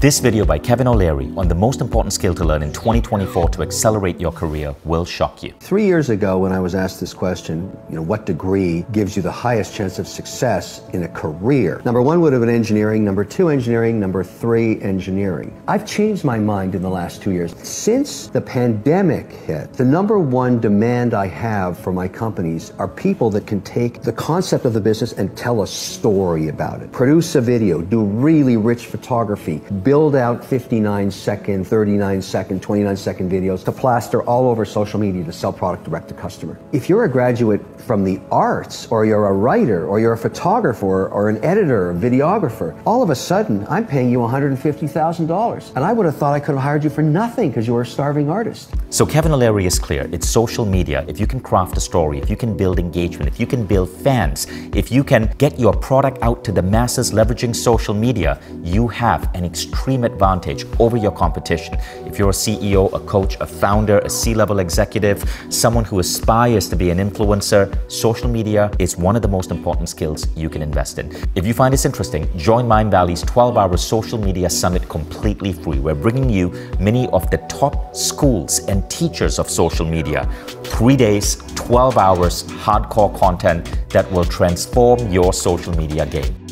This video by Kevin O'Leary on the most important skill to learn in 2024 to accelerate your career will shock you. Three years ago, when I was asked this question, you know, what degree gives you the highest chance of success in a career? Number one would have been engineering, number two, engineering, number three, engineering. I've changed my mind in the last two years. Since the pandemic hit, the number one demand I have for my companies are people that can take the concept of the business and tell a story about it. Produce a video, do really rich photography, build out 59 second, 39 second, 29 second videos to plaster all over social media to sell product direct to customer. If you're a graduate from the arts, or you're a writer, or you're a photographer, or an editor, a videographer, all of a sudden I'm paying you $150,000. And I would have thought I could have hired you for nothing because you were a starving artist. So Kevin O'Leary is clear. It's social media. If you can craft a story, if you can build engagement, if you can build fans, if you can get your product out to the masses leveraging social media, you have an extreme supreme advantage over your competition. If you're a CEO, a coach, a founder, a C level executive, someone who aspires to be an influencer, social media is one of the most important skills you can invest in. If you find this interesting, join Mindvalley's 12 hour social media summit completely free. We're bringing you many of the top schools and teachers of social media. Three days, 12 hours, hardcore content that will transform your social media game.